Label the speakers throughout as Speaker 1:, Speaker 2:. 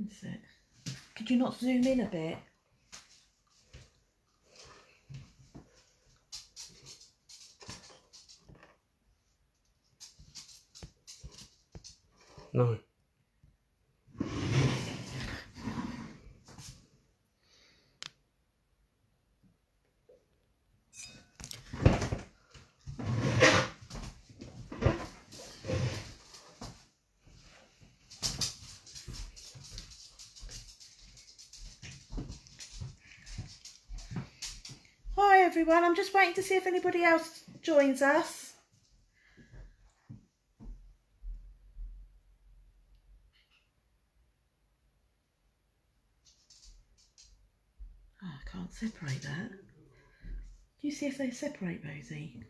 Speaker 1: That's it. Could you not zoom in a bit?
Speaker 2: No.
Speaker 1: Hi everyone, I'm just waiting to see if anybody else joins us. Oh, I can't separate that. Do you see if they separate, Rosie?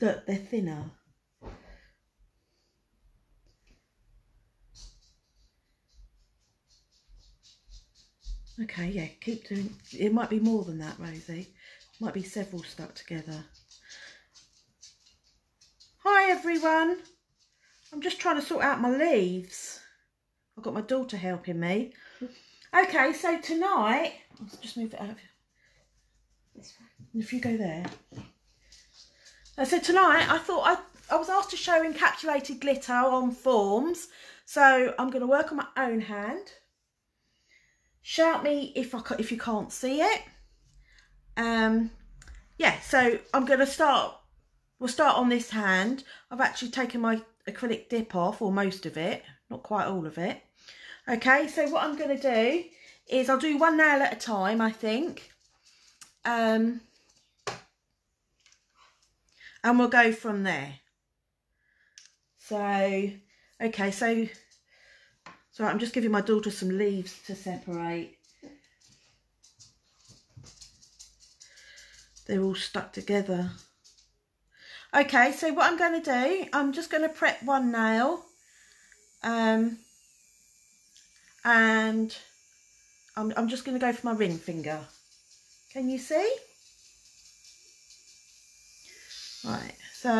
Speaker 1: Look, they're thinner. Okay, yeah, keep doing. It might be more than that, Rosie. Might be several stuck together. Hi, everyone. I'm just trying to sort out my leaves. I've got my daughter helping me. Okay, so tonight, I'll just move it out.
Speaker 3: This one.
Speaker 1: If you go there. Uh, so tonight, I thought I, I was asked to show encapsulated glitter on forms. So I'm going to work on my own hand. Shout me if I if you can't see it. Um, yeah, so I'm going to start. We'll start on this hand. I've actually taken my acrylic dip off, or most of it, not quite all of it. Okay, so what I'm going to do is I'll do one nail at a time, I think. Um, and we'll go from there. So, okay, so, so I'm just giving my daughter some leaves to separate. They're all stuck together. Okay, so what I'm going to do, I'm just going to prep one nail. Um, and I'm, I'm just going to go for my ring finger. Can you see? Right, so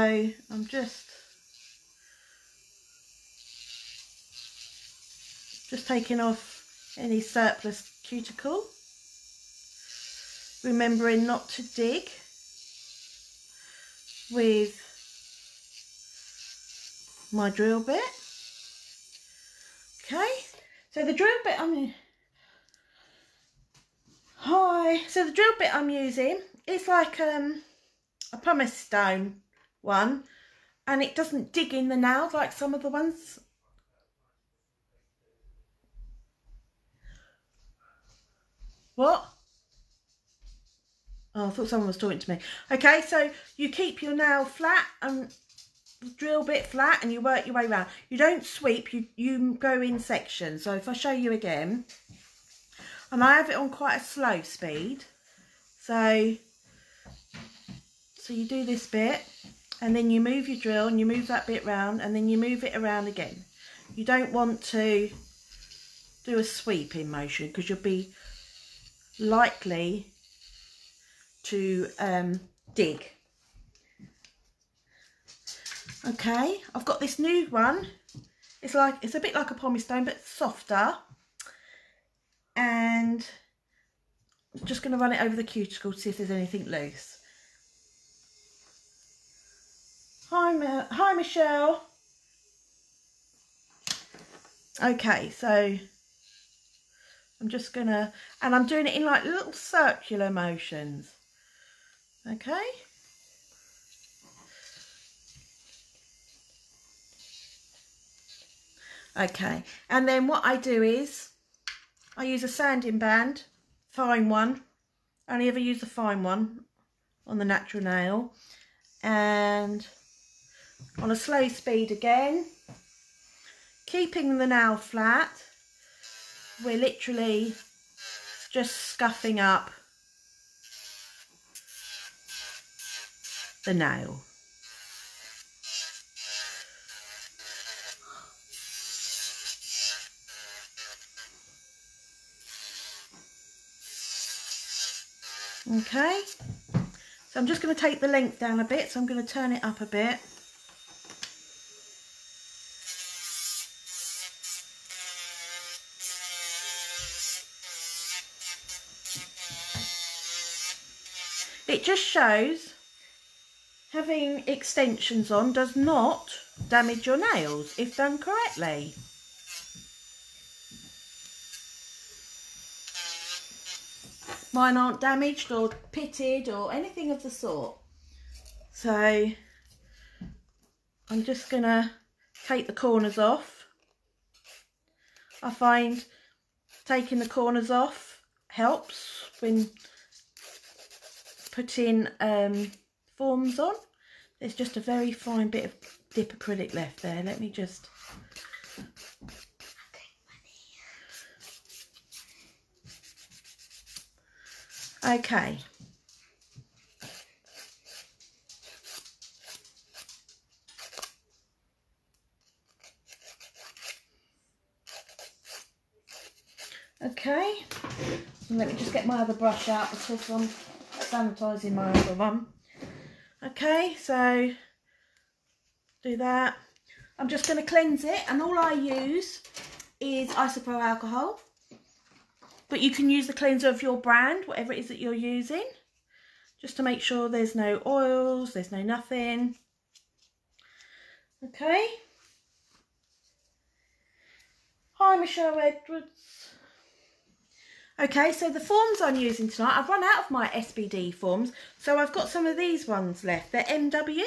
Speaker 1: I'm just just taking off any surplus cuticle. Remembering not to dig with my drill bit. Okay, so the drill bit I'm Hi, so the drill bit I'm using is like um a pumice stone one and it doesn't dig in the nails like some of the ones. What oh I thought someone was talking to me. Okay so you keep your nail flat and drill bit flat and you work your way around you don't sweep you you go in sections. So if I show you again and I have it on quite a slow speed. So so you do this bit and then you move your drill and you move that bit round and then you move it around again. You don't want to do a sweeping motion because you'll be likely to um, dig. Okay, I've got this new one. It's like it's a bit like a pumice stone but softer. And I'm just going to run it over the cuticle to see if there's anything loose. Hi, Ma hi, Michelle. Okay, so I'm just gonna, and I'm doing it in like little circular motions. Okay. Okay, and then what I do is I use a sanding band, fine one. I only ever use the fine one on the natural nail. And on a slow speed again, keeping the nail flat, we're literally just scuffing up the nail. Okay, so I'm just going to take the length down a bit, so I'm going to turn it up a bit. it just shows having extensions on does not damage your nails if done correctly. Mine aren't damaged or pitted or anything of the sort. So I'm just going to take the corners off. I find taking the corners off helps when putting um, forms on. There's just a very fine bit of dip acrylic left there. Let me just... Okay. Okay, let me just get my other brush out because I'm sanitising my other one. Okay, so do that. I'm just going to cleanse it and all I use is isopropyl alcohol. But you can use the cleanser of your brand, whatever it is that you're using. Just to make sure there's no oils, there's no nothing. Okay. Hi Michelle Edwards. Okay, so the forms I'm using tonight, I've run out of my SBD forms, so I've got some of these ones left. They're MW.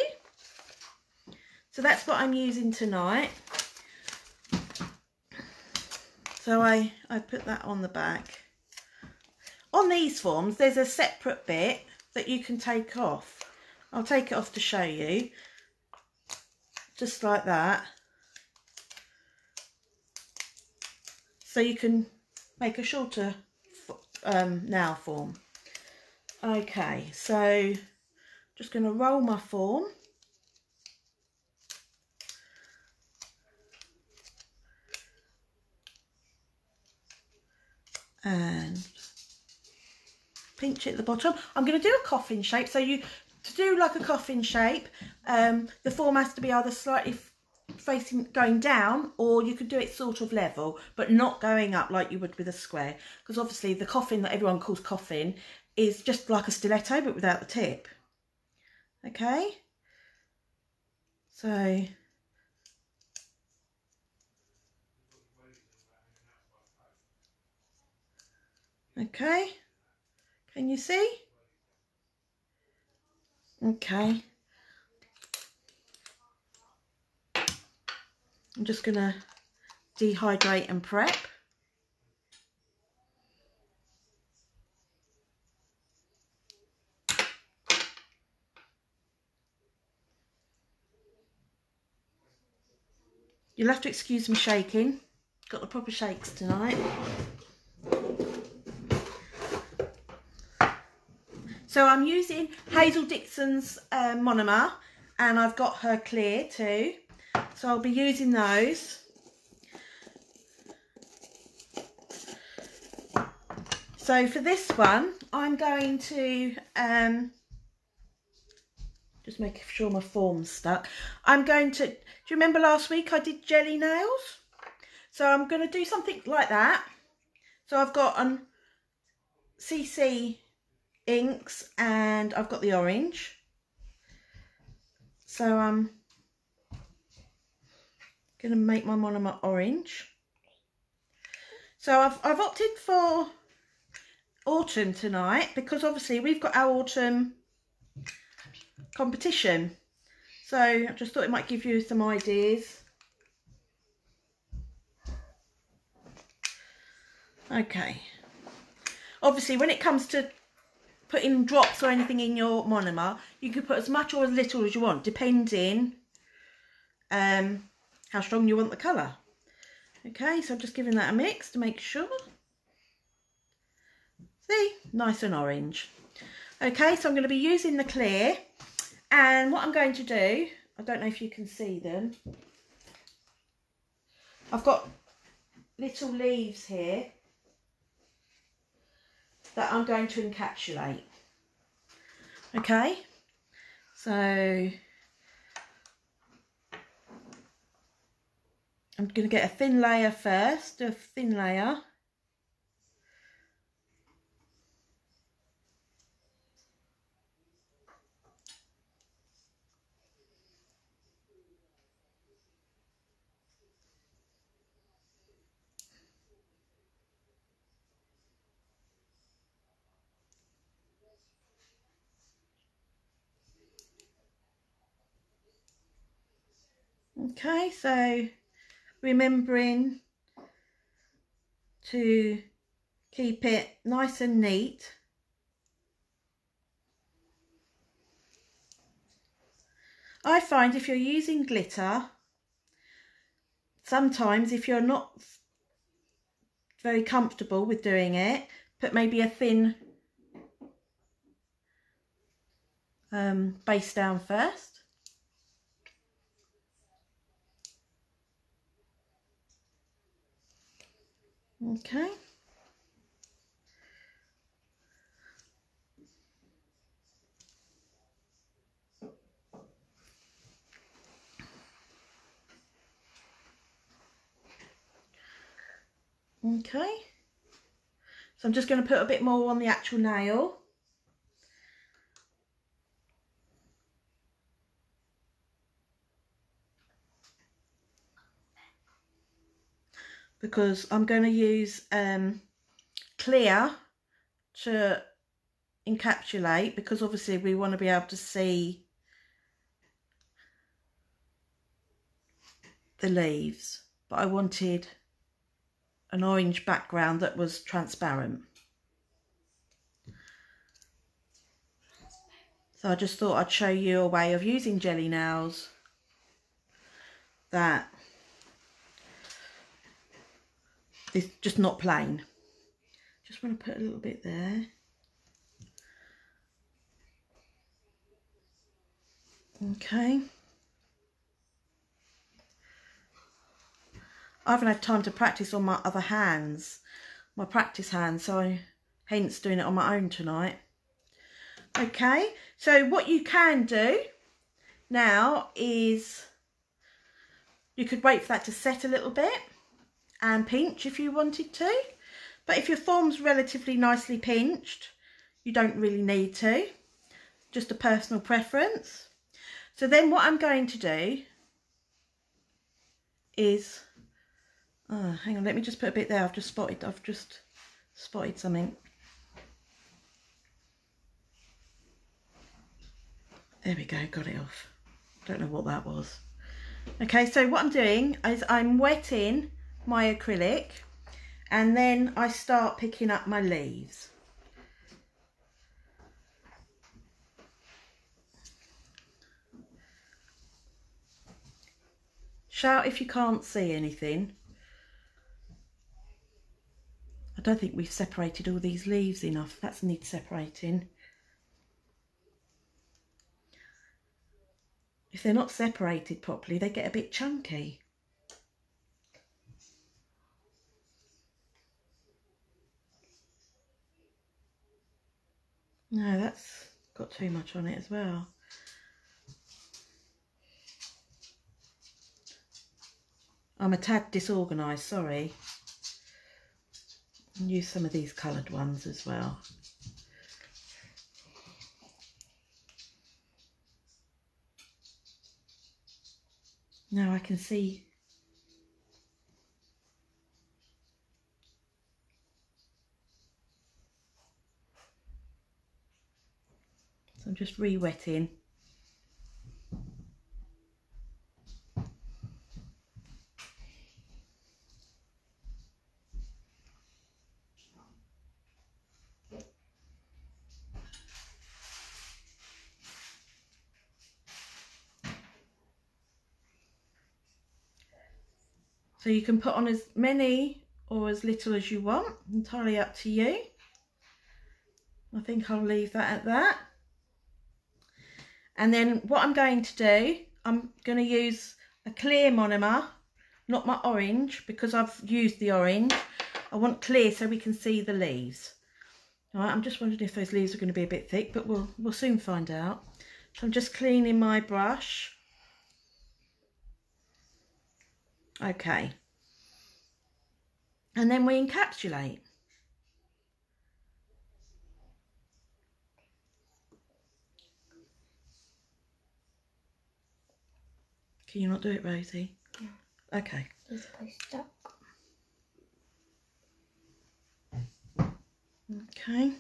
Speaker 1: So that's what I'm using tonight. So I, I put that on the back. On these forms, there's a separate bit that you can take off. I'll take it off to show you. Just like that. So you can make a shorter um, form. Okay, so just going to roll my form. And pinch it at the bottom. I'm going to do a coffin shape. So you to do like a coffin shape, um, the form has to be either slightly facing going down or you could do it sort of level but not going up like you would with a square. Because obviously the coffin that everyone calls coffin is just like a stiletto but without the tip. Okay? So okay. Can you see? Okay I'm just going to dehydrate and prep. You'll have to excuse me shaking. Got the proper shakes tonight. So I'm using Hazel Dixon's uh, monomer and I've got her clear too. So I'll be using those. So for this one, I'm going to um, just make sure my form's stuck. I'm going to, do you remember last week I did jelly nails? So I'm going to do something like that. So I've got an CC inks and I've got the orange. So um, going to make my monomer orange. So I've, I've opted for autumn tonight because obviously we've got our autumn competition. So I just thought it might give you some ideas. Okay. Obviously when it comes to putting drops or anything in your monomer, you can put as much or as little as you want, depending um, how strong you want the colour. Okay, so I'm just giving that a mix to make sure. See, nice and orange. Okay, so I'm going to be using the clear. And what I'm going to do, I don't know if you can see them. I've got little leaves here that I'm going to encapsulate. Okay, so I'm going to get a thin layer first, a thin layer. Okay, so remembering to keep it nice and neat. I find if you're using glitter, sometimes if you're not very comfortable with doing it, put maybe a thin um, base down first. Okay. Okay. So I'm just going to put a bit more on the actual nail. Because I'm going to use um, clear to encapsulate because obviously we want to be able to see the leaves but I wanted an orange background that was transparent. So I just thought I'd show you a way of using jelly nails that is just not plain. Just want to put a little bit there. Okay. I haven't had time to practice on my other hands, my practice hands, so I hence doing it on my own tonight. Okay, so what you can do now is you could wait for that to set a little bit and pinch if you wanted to. But if your form's relatively nicely pinched, you don't really need to. Just a personal preference. So then what I'm going to do is Oh, hang on, let me just put a bit there. I've just spotted, I've just spotted something. There we go, got it off. Don't know what that was. Okay, so what I'm doing is I'm wetting my acrylic and then I start picking up my leaves. Shout if you can't see anything. I don't think we've separated all these leaves enough. That's needs separating. If they're not separated properly, they get a bit chunky. No, that's got too much on it as well. I'm a tad disorganised, sorry use some of these coloured ones as well. Now I can see I'm just re-wetting So you can put on as many or as little as you want, entirely up to you. I think I'll leave that at that. And then what I'm going to do, I'm going to use a clear monomer, not my orange, because I've used the orange. I want clear so we can see the leaves. All right, I'm just wondering if those leaves are going to be a bit thick, but we'll, we'll soon find out. So I'm just cleaning my brush Okay. And then we encapsulate. Can you not do it, Rosie?
Speaker 3: Yeah.
Speaker 1: Okay.
Speaker 3: It's stuck.
Speaker 1: Okay.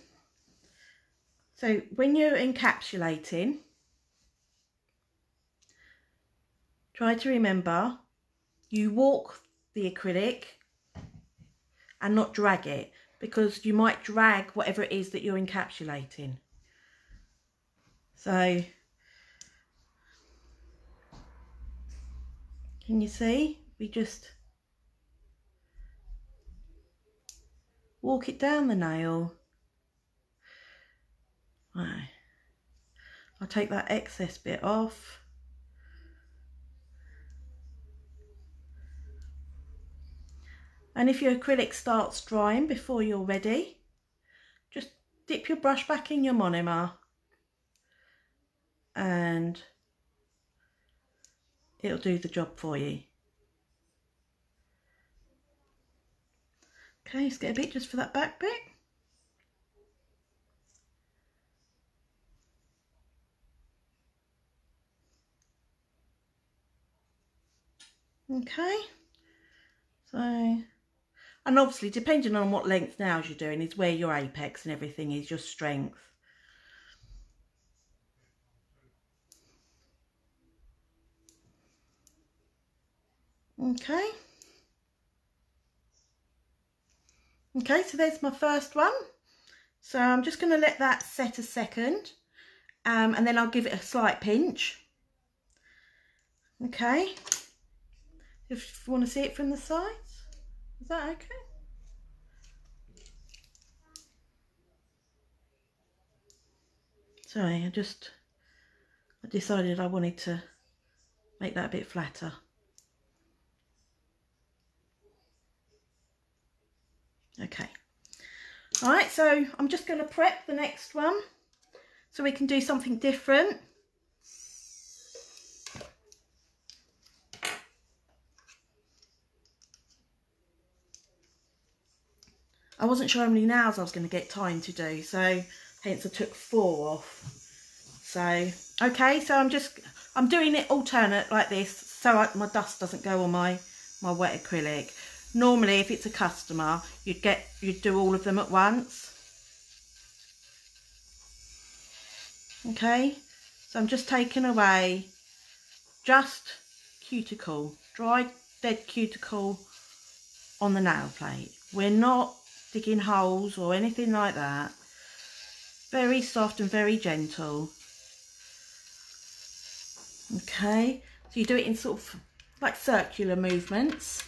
Speaker 1: So when you're encapsulating, try to remember you walk the acrylic and not drag it because you might drag whatever it is that you're encapsulating. So, can you see? We just walk it down the nail. Right. I'll take that excess bit off. And if your acrylic starts drying before you're ready, just dip your brush back in your monomer and it'll do the job for you. Okay, let's get a bit just for that back bit. Okay, so, and obviously depending on what length nails you're doing is where your apex and everything is, your strength. Okay. Okay, so there's my first one. So I'm just going to let that set a second um, and then I'll give it a slight pinch. Okay. If you want to see it from the sides, is that okay? Sorry, I just I decided I wanted to make that a bit flatter. Okay. All right, so I'm just going to prep the next one so we can do something different. I wasn't sure how many nails I was going to get time to do, so hence I took four off. So, okay, so I'm just, I'm doing it alternate like this so I, my dust doesn't go on my, my wet acrylic. Normally, if it's a customer, you'd get you'd do all of them at once. Okay, so I'm just taking away just cuticle, dry dead cuticle on the nail plate. We're not digging holes or anything like that. Very soft and very gentle. Okay, so you do it in sort of like circular movements.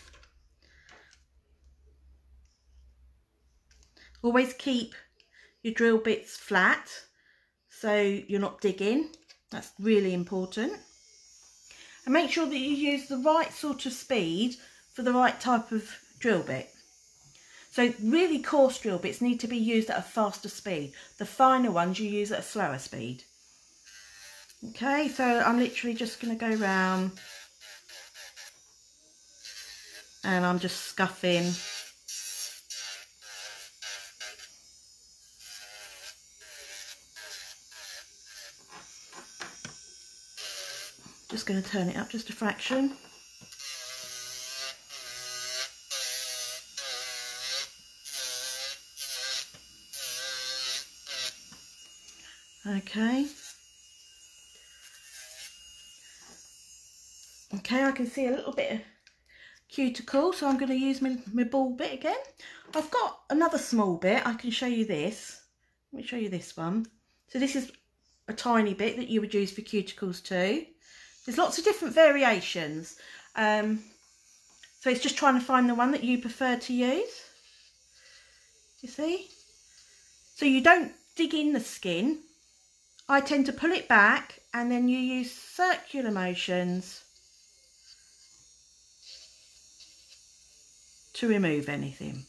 Speaker 1: Always keep your drill bits flat so you're not digging. That's really important. And make sure that you use the right sort of speed for the right type of drill bit. So really coarse drill bits need to be used at a faster speed. The finer ones you use at a slower speed. Okay, so I'm literally just going to go round and I'm just scuffing Just going to turn it up just a fraction. Okay. Okay, I can see a little bit of cuticle, so I'm going to use my, my ball bit again. I've got another small bit, I can show you this. Let me show you this one. So this is a tiny bit that you would use for cuticles too. There's lots of different variations. Um, so it's just trying to find the one that you prefer to use. You see? So you don't dig in the skin. I tend to pull it back and then you use circular motions to remove anything.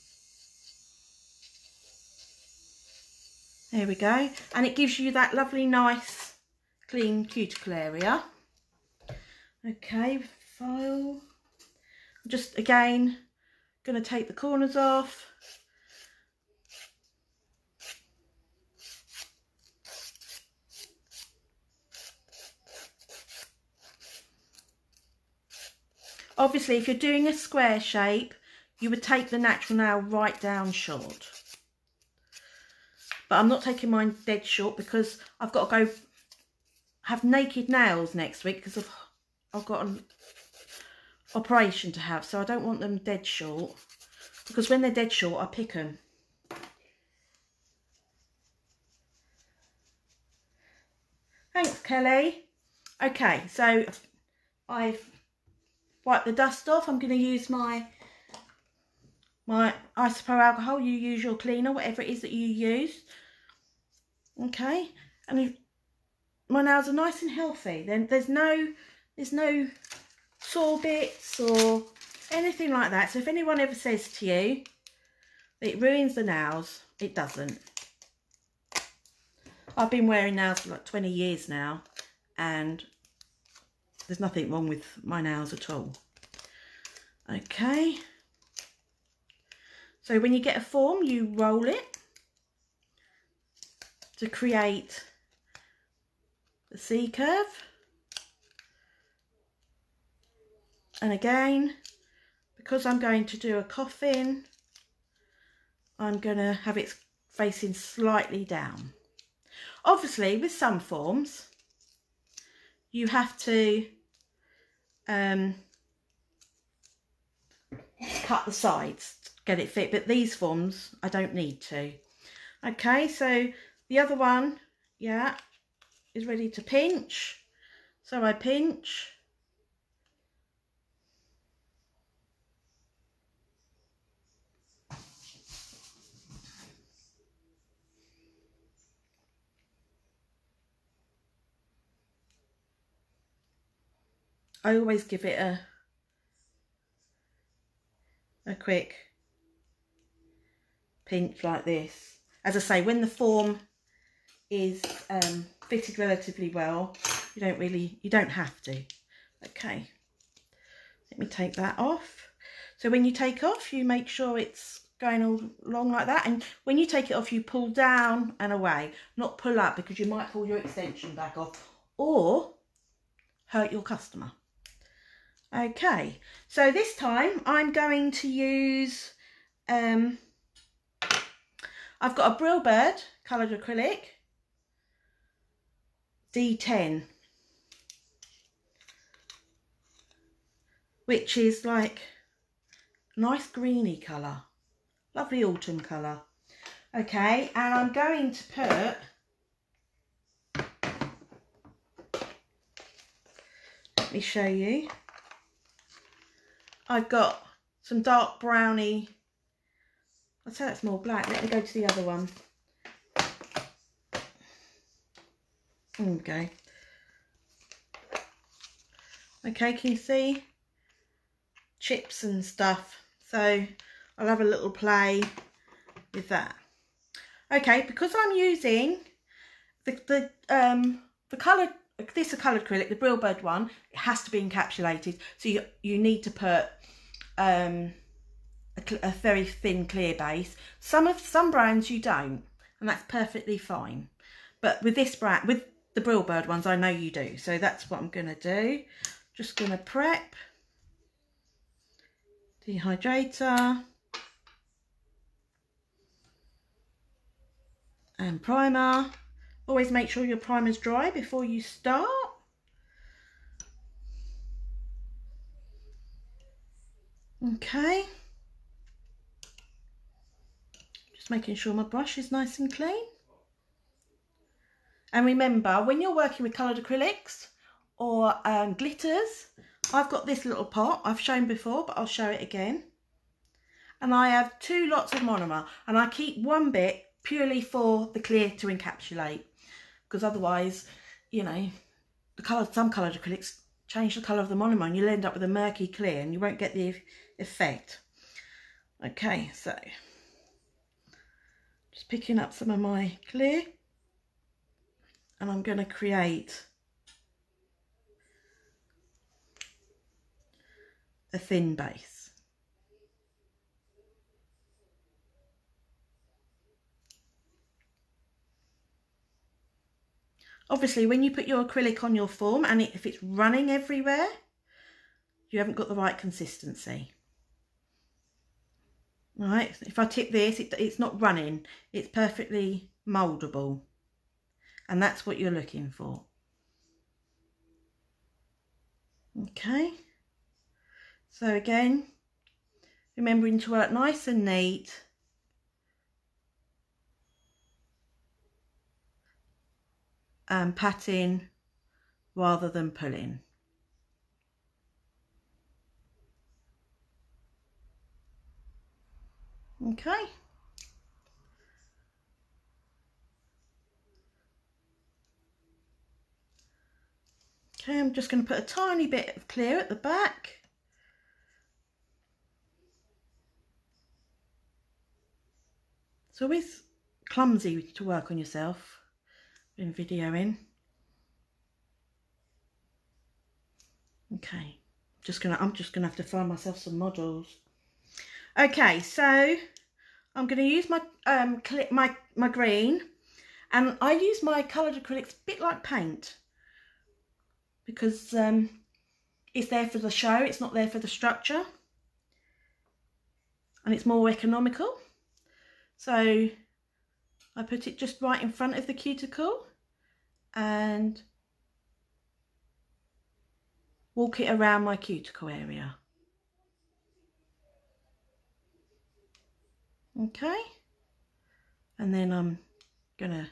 Speaker 1: There we go. And it gives you that lovely, nice, clean cuticle area. Okay, file. Just again, going to take the corners off. Obviously, if you're doing a square shape, you would take the natural nail right down short. But I'm not taking mine dead short because I've got to go have naked nails next week because of I've got an operation to have, so I don't want them dead short. Because when they're dead short, I pick them. Thanks, Kelly. Okay, so I've wiped the dust off. I'm going to use my my isopropyl alcohol. You use your cleaner, whatever it is that you use. Okay, and my nails are nice and healthy. Then there's no there's no sore bits or anything like that. So if anyone ever says to you it ruins the nails, it doesn't. I've been wearing nails for like 20 years now and there's nothing wrong with my nails at all. Okay. So when you get a form, you roll it to create the C curve. And again, because I'm going to do a coffin, I'm going to have it facing slightly down. Obviously, with some forms, you have to um, cut the sides to get it fit, but these forms, I don't need to. Okay, so the other one, yeah, is ready to pinch. So I pinch. I always give it a a quick pinch like this. As I say, when the form is um, fitted relatively well, you don't really, you don't have to. Okay, let me take that off. So when you take off, you make sure it's going all along like that. And when you take it off, you pull down and away, not pull up because you might pull your extension back off or hurt your customer. Okay, so this time I'm going to use, um, I've got a Brill Bird coloured acrylic, D10, which is like nice greeny colour, lovely autumn colour. Okay, and I'm going to put, let me show you. I've got some dark browny. I'd say that's more black. Let me go to the other one. Okay. Okay, can you see? Chips and stuff. So I'll have a little play with that. Okay, because I'm using the, the, um, the colour this is a coloured acrylic, the Brill Bird one, it has to be encapsulated. So you, you need to put um, a, a, very thin clear base. Some of some brands you don't, and that's perfectly fine. But with this brand, with the Brill Bird ones, I know you do. So that's what I'm going to do. Just going to prep. Dehydrator. And primer. Always make sure your primer's dry before you start. Okay. Just making sure my brush is nice and clean. And remember, when you're working with coloured acrylics or um, glitters, I've got this little pot I've shown before, but I'll show it again. And I have two lots of monomer and I keep one bit purely for the clear to encapsulate because otherwise, you know, the colour, some coloured acrylics change the colour of the monomer and you'll end up with a murky clear and you won't get the effect. Okay, so just picking up some of my clear and I'm going to create a thin base. Obviously, when you put your acrylic on your form and it, if it's running everywhere, you haven't got the right consistency. Right, if I tip this, it, it's not running. It's perfectly mouldable. And that's what you're looking for. Okay. So again, remembering to work nice and neat. And patting rather than pulling. Okay. Okay, I'm just going to put a tiny bit of clear at the back. It's always clumsy to work on yourself in videoing. Okay, just gonna I'm just gonna have to find myself some models. Okay, so I'm gonna use my um clip my my green and I use my coloured acrylics a bit like paint because um, it's there for the show, it's not there for the structure. And it's more economical. So I put it just right in front of the cuticle and walk it around my cuticle area. Okay. And then I'm to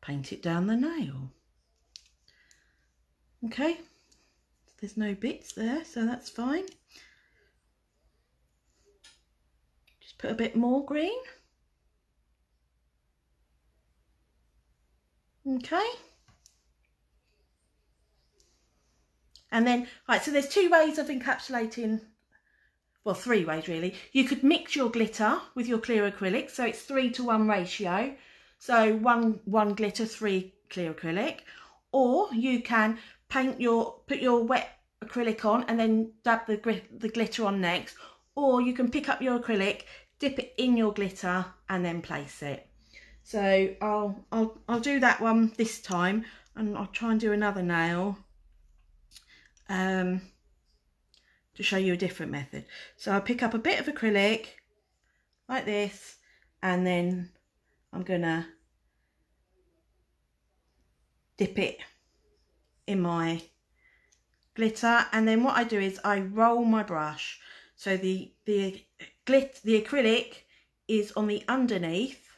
Speaker 1: paint it down the nail. Okay, there's no bits there, so that's fine. Just put a bit more green. Okay. And then, right, so there's two ways of encapsulating, well, three ways really. You could mix your glitter with your clear acrylic, so it's three to one ratio. So one, one glitter, three clear acrylic. Or you can paint your, put your wet acrylic on and then dab the, the glitter on next. Or you can pick up your acrylic, dip it in your glitter and then place it. So I'll, I'll, I'll do that one this time and I'll try and do another nail um, to show you a different method. So I'll pick up a bit of acrylic like this and then I'm gonna dip it in my glitter and then what I do is I roll my brush so the the glit the acrylic is on the underneath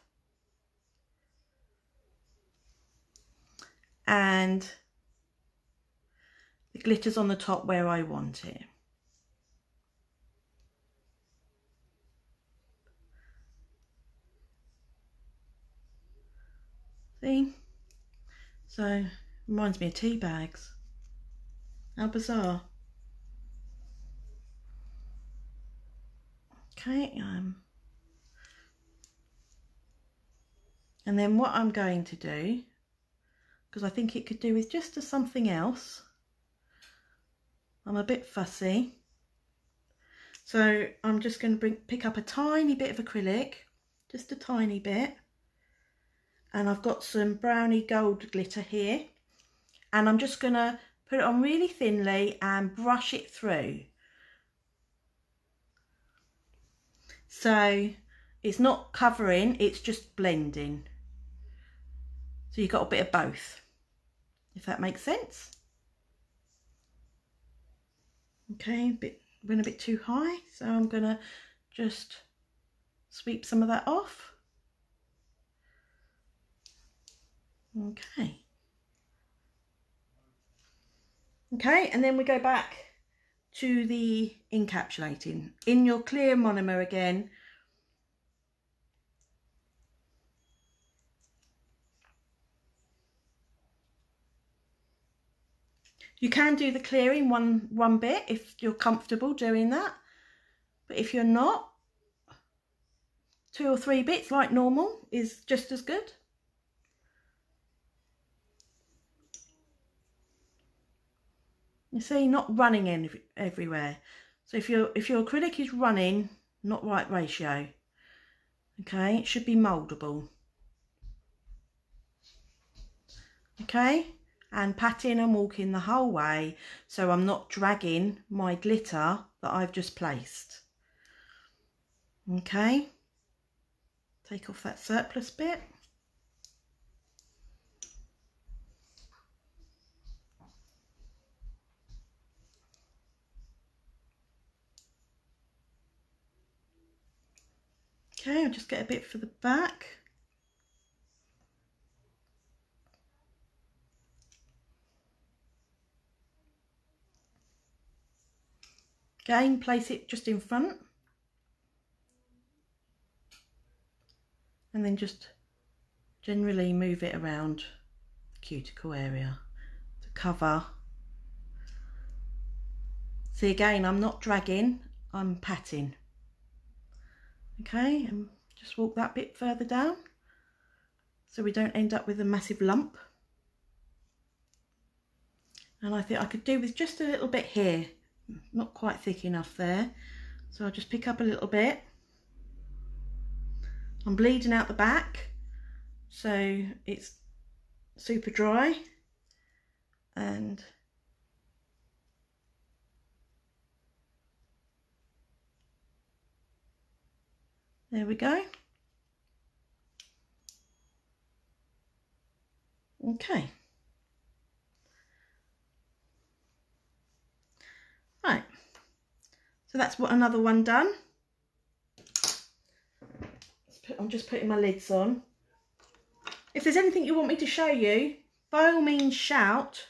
Speaker 1: and the glitter's on the top where I want it. See? So Reminds me of tea bags. How bizarre. Okay, um, and then what I'm going to do, because I think it could do with just something else, I'm a bit fussy, so I'm just going to bring, pick up a tiny bit of acrylic, just a tiny bit, and I've got some brownie gold glitter here, and I'm just going to put it on really thinly and brush it through. So it's not covering, it's just blending. So you've got a bit of both, if that makes sense. Okay, a bit went a bit too high, so I'm gonna just sweep some of that off. Okay. Okay, and then we go back to the encapsulating. In your clear monomer again, You can do the clearing one, one bit if you're comfortable doing that. But if you're not, two or three bits like normal is just as good. You see, not running in everywhere. So if your if your acrylic is running, not right ratio. Okay, it should be mouldable. Okay, and patting and walking the whole way so I'm not dragging my glitter that I've just placed. Okay, take off that surplus bit. Okay, I'll just get a bit for the back. Again, place it just in front. And then just generally move it around the cuticle area to cover. See again, I'm not dragging, I'm patting. Okay, and just walk that bit further down so we don't end up with a massive lump. And I think I could do with just a little bit here not quite thick enough there. So I'll just pick up a little bit. I'm bleeding out the back so it's super dry. And there we go. Okay Right, so that's what another one done. I'm just putting my lids on. If there's anything you want me to show you, by all means shout.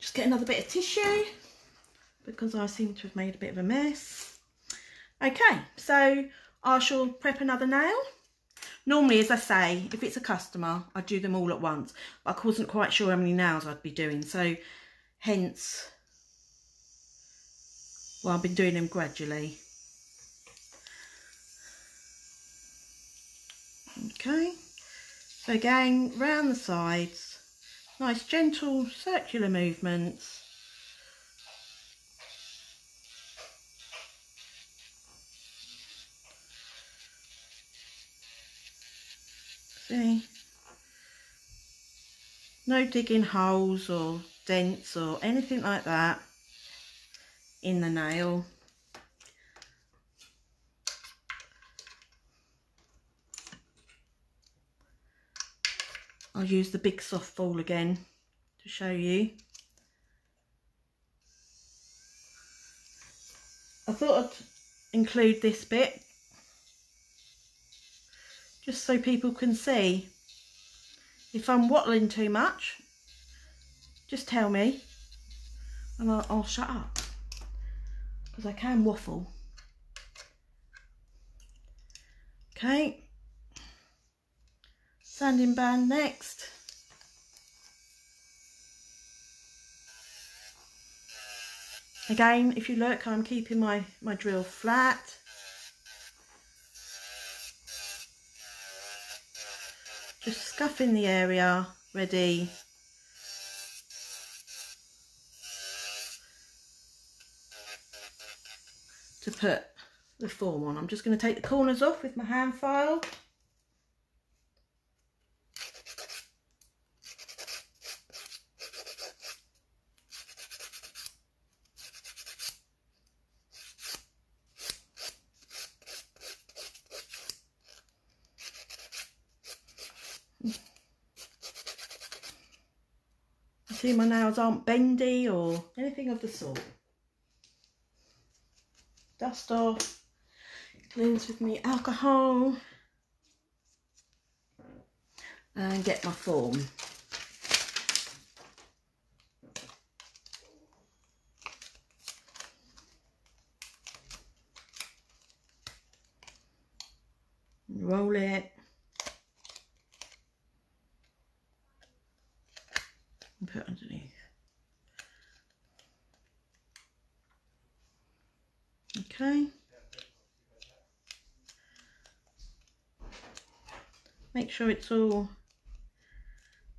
Speaker 1: Just get another bit of tissue because I seem to have made a bit of a mess. Okay, so I shall prep another nail. Normally, as I say, if it's a customer, I do them all at once. But I wasn't quite sure how many nails I'd be doing. So, hence, well, I've been doing them gradually. Okay. So again, round the sides. Nice gentle circular movements. See? No digging holes or dents or anything like that in the nail. I'll use the big soft ball again to show you. I thought I'd include this bit just so people can see. If I'm wattling too much, just tell me and I'll, I'll shut up because I can waffle. Okay, sanding band next. Again, if you look, I'm keeping my, my drill flat. Just scuffing the area ready to put the form on. I'm just going to take the corners off with my hand file. My nails aren't bendy or anything of the sort. Dust off, cleanse with me alcohol and get my form. Roll it. and put underneath. Okay. Make sure it's all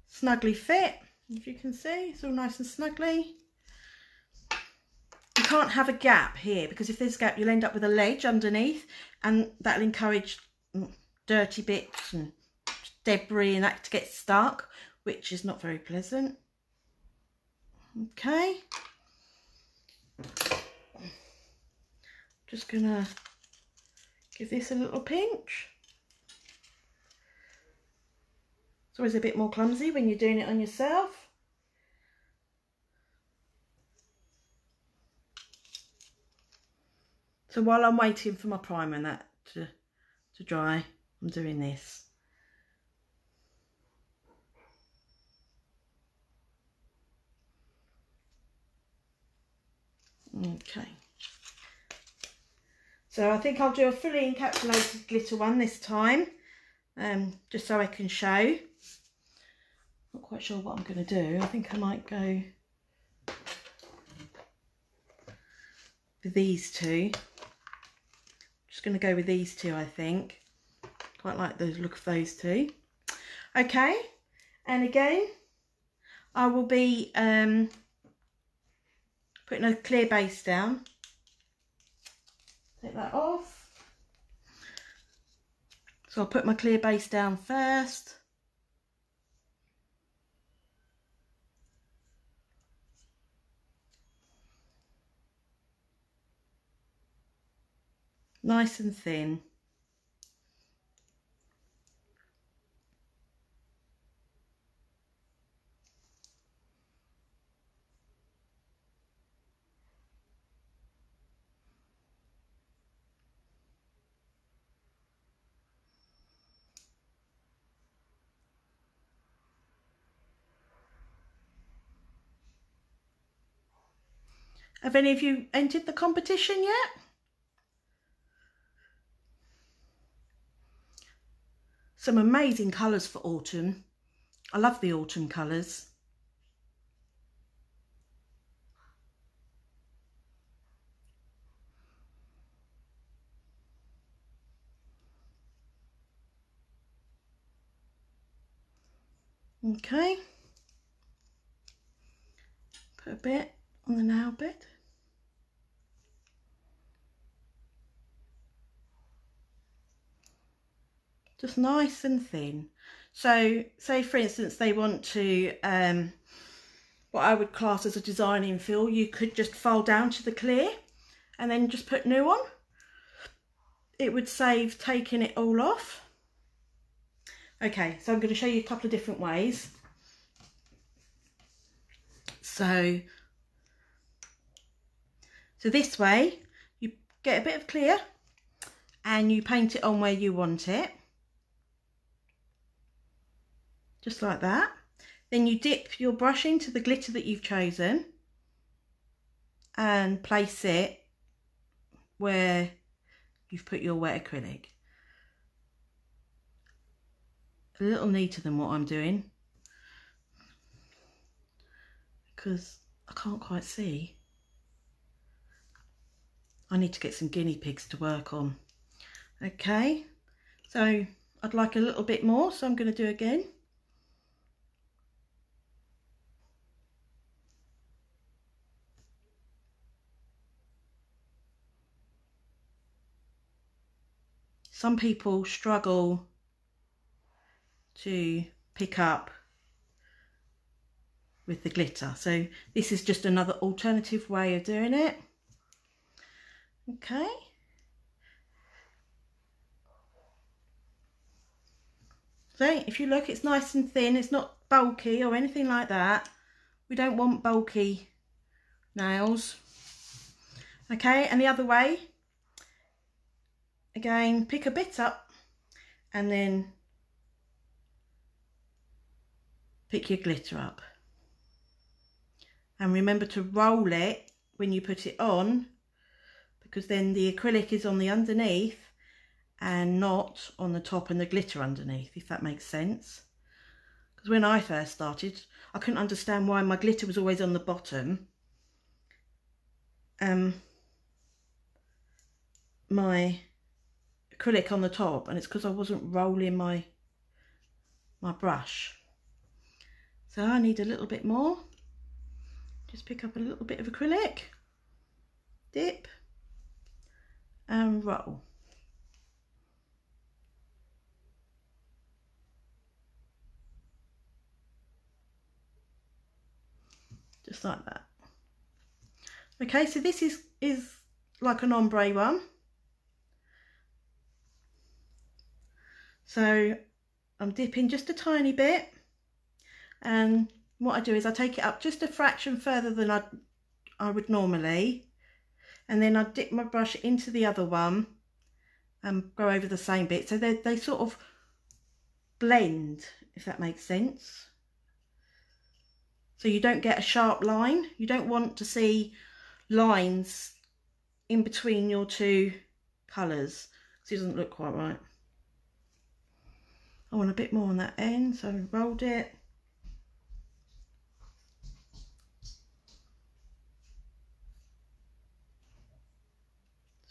Speaker 1: snugly fit. If you can see, it's all nice and snugly. You can't have a gap here because if there's a gap, you'll end up with a ledge underneath and that'll encourage dirty bits and debris and that to get stuck, which is not very pleasant okay just gonna give this a little pinch It's always a bit more clumsy when you're doing it on yourself. So while I'm waiting for my primer and that to, to dry, I'm doing this. Okay. So I think I'll do a fully encapsulated glitter one this time, um, just so I can show. Not quite sure what I'm going to do. I think I might go with these two. Just going to go with these two, I think. Quite like the look of those two. Okay, and again, I will be um, putting a clear base down. Take that off. So I'll put my clear base down first. Nice and thin. Have any of you entered the competition yet? Some amazing colours for autumn. I love the autumn colours. Okay. Put a bit on the nail bed. Just nice and thin. So say for instance they want to, um, what I would class as a designing fill, you could just fold down to the clear and then just put new on. It would save taking it all off. Okay, so I'm going to show you a couple of different ways. So so this way, you get a bit of clear and you paint it on where you want it. Just like that. Then you dip your brush into the glitter that you've chosen and place it where you've put your wet acrylic. A little neater than what I'm doing because I can't quite see. I need to get some guinea pigs to work on. Okay, so I'd like a little bit more, so I'm going to do again. Some people struggle to pick up with the glitter. So this is just another alternative way of doing it. Okay. So if you look it's nice and thin. It's not bulky or anything like that. We don't want bulky nails. Okay and the other way again pick a bit up and then pick your glitter up and remember to roll it when you put it on because then the acrylic is on the underneath and not on the top and the glitter underneath, if that makes sense. Because when I first started, I couldn't understand why my glitter was always on the bottom. Um, my acrylic on the top and it's because I wasn't rolling my my brush. So I need a little bit more. Just pick up a little bit of acrylic, dip, and roll. Just like that. Okay, so this is, is like an ombre one. So I'm dipping just a tiny bit and what I do is I take it up just a fraction further than I, I would normally and then I dip my brush into the other one and go over the same bit. So they, they sort of blend, if that makes sense. So you don't get a sharp line. You don't want to see lines in between your two colours because it doesn't look quite right. I want a bit more on that end, so I rolled it.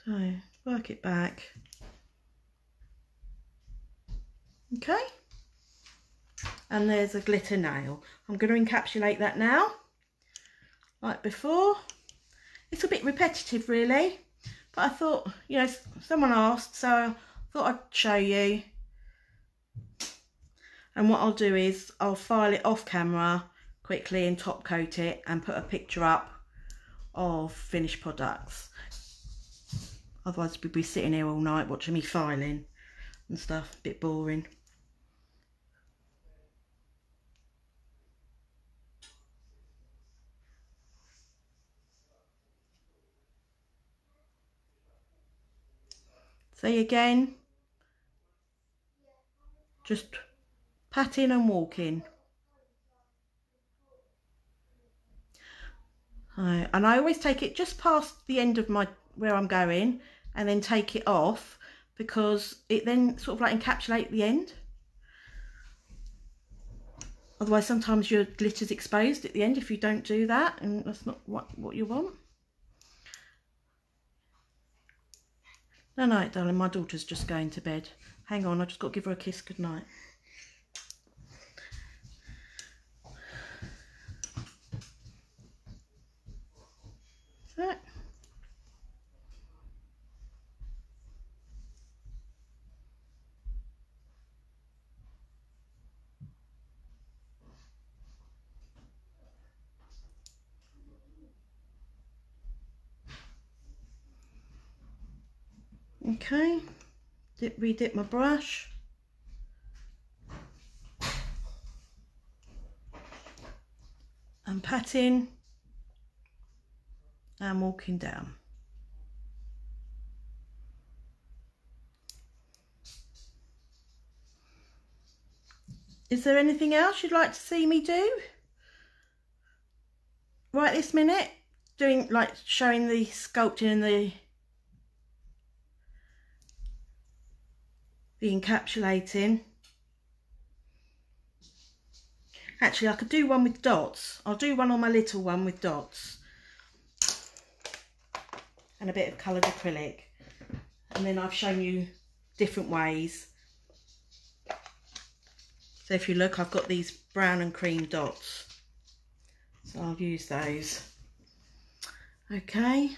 Speaker 1: So work it back. Okay. And there's a glitter nail. I'm going to encapsulate that now, like before. It's a bit repetitive really, but I thought, you know, someone asked, so I thought I'd show you. And what I'll do is I'll file it off camera quickly and top coat it and put a picture up of finished products. Otherwise we'd be sitting here all night watching me filing and stuff, a bit boring. See you again, just patting and walking. and I always take it just past the end of my where I'm going and then take it off because it then sort of like encapsulate the end. Otherwise sometimes your glitter's exposed at the end if you don't do that and that's not what, what you want. No night darling, my daughter's just going to bed. Hang on, I just got to give her a kiss good night. Okay, dip, re-dip my brush. And patting and walking down. Is there anything else you'd like to see me do? Right this minute, doing like showing the sculpting and the the encapsulating. Actually, I could do one with dots. I'll do one on my little one with dots. And a bit of coloured acrylic. And then I've shown you different ways. So if you look, I've got these brown and cream dots. So I'll use those. Okay.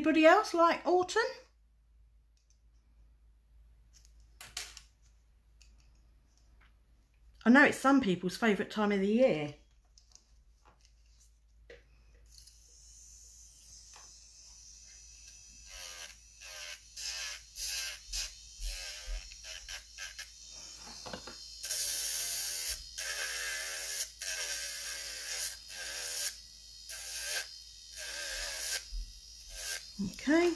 Speaker 1: Anybody else like autumn? I know it's some people's favourite time of the year. Okay.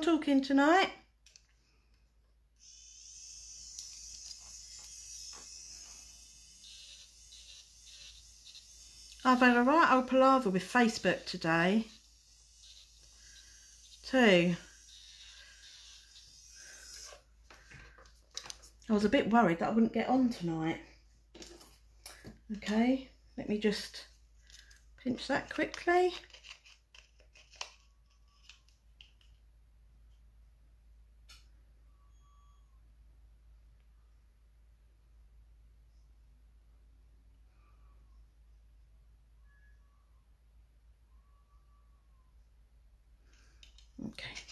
Speaker 1: Talking tonight? I've had a right old palaver with Facebook today. Too. I was a bit worried that I wouldn't get on tonight. Okay, let me just pinch that quickly. Okay.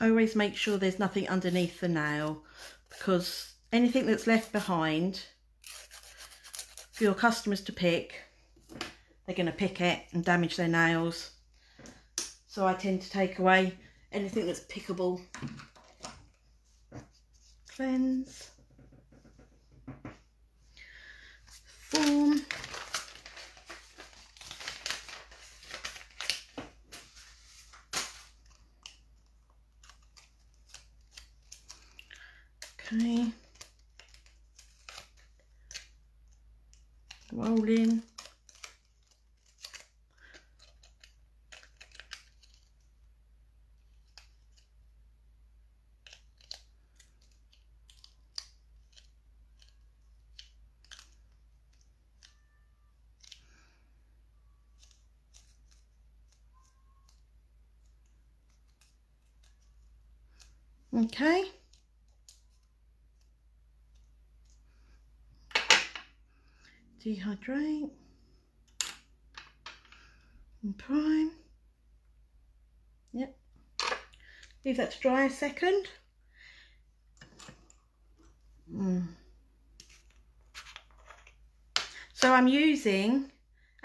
Speaker 1: always make sure there's nothing underneath the nail because anything that's left behind for your customers to pick. They're going to pick it and damage their nails. So I tend to take away anything that's pickable. Cleanse form Okay. Roll in. Okay. dehydrate. And prime. Yep. Leave that to dry a second. Mm. so I'm using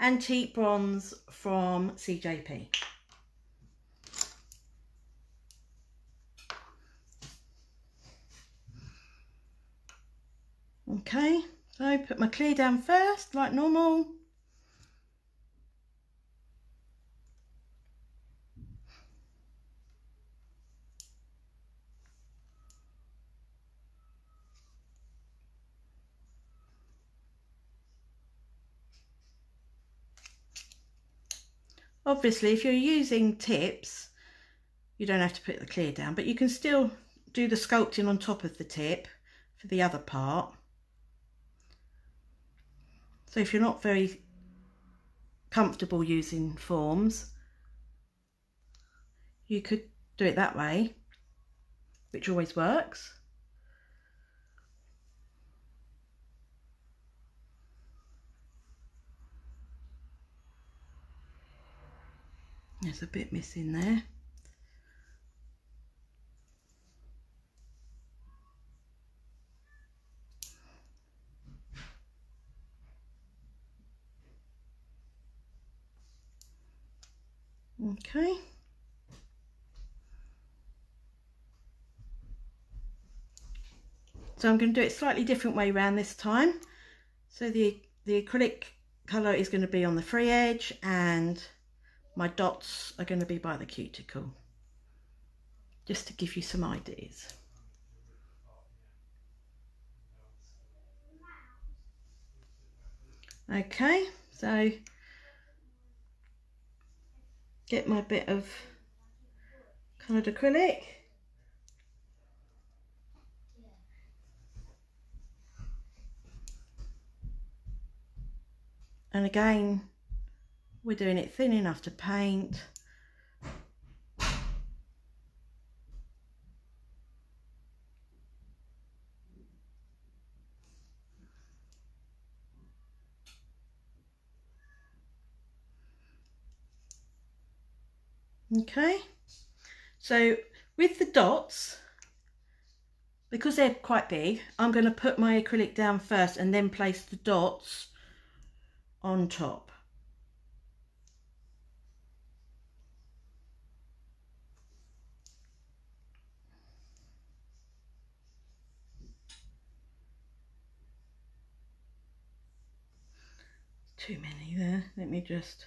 Speaker 1: antique bronze from CJP okay so put my clear down first, like normal. Obviously, if you're using tips, you don't have to put the clear down, but you can still do the sculpting on top of the tip for the other part. So if you're not very comfortable using forms, you could do it that way, which always works. There's a bit missing there. Okay. So I'm going to do it slightly different way around this time. So the, the acrylic colour is going to be on the free edge and my dots are going to be by the cuticle. Just to give you some ideas. Okay, so get my bit of coloured acrylic. And again, we're doing it thin enough to paint. Okay, so with the dots, because they're quite big, I'm going to put my acrylic down first and then place the dots on top. Too many there, let me just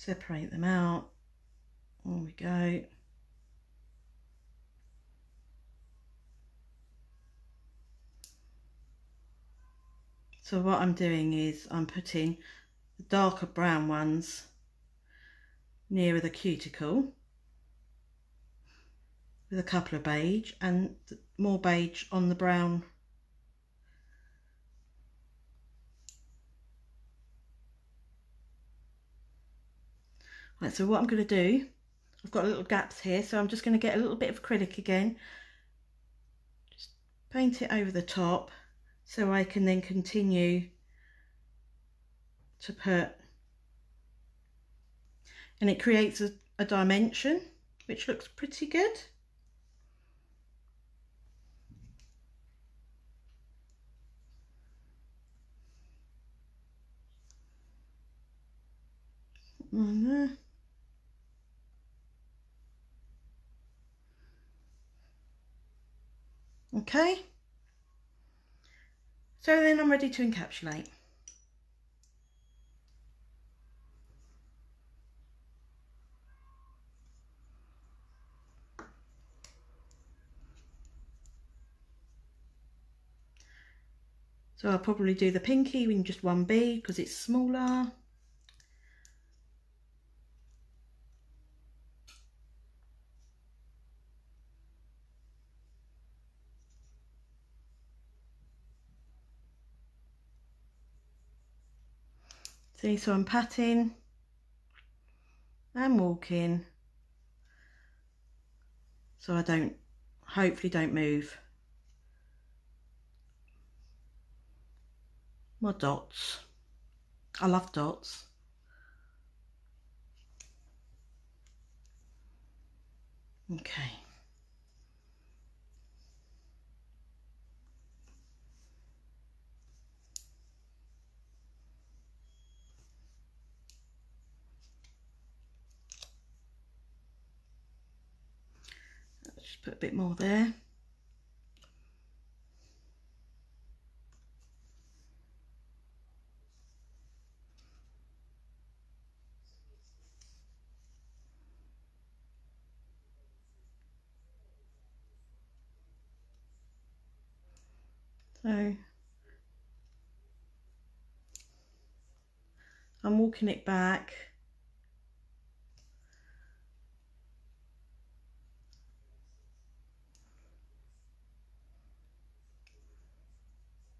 Speaker 1: separate them out. There we go. So what I'm doing is I'm putting the darker brown ones nearer the cuticle with a couple of beige and more beige on the brown Right, so what I'm going to do, I've got little gaps here, so I'm just going to get a little bit of acrylic again. Just paint it over the top so I can then continue to put, and it creates a, a dimension, which looks pretty good. there. Okay. So then I'm ready to encapsulate. So I'll probably do the pinky in just one bead because it's smaller. See, so I'm patting and walking so I don't, hopefully don't move. My dots. I love dots. Okay. Just put a bit more there. So I'm walking it back.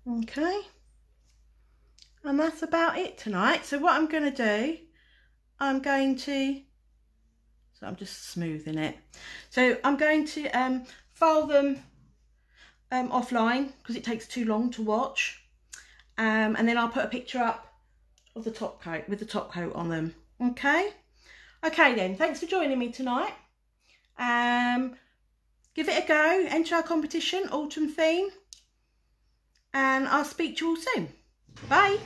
Speaker 1: Okay. And that's about it tonight. So what I'm going to do, I'm going to, so I'm just smoothing it. So I'm going to um, file them um, offline because it takes too long to watch. Um, and then I'll put a picture up of the top coat with the top coat on them. Okay. Okay then, thanks for joining me tonight. Um, give it a go, enter our competition, autumn theme and I'll speak to you all soon. Bye.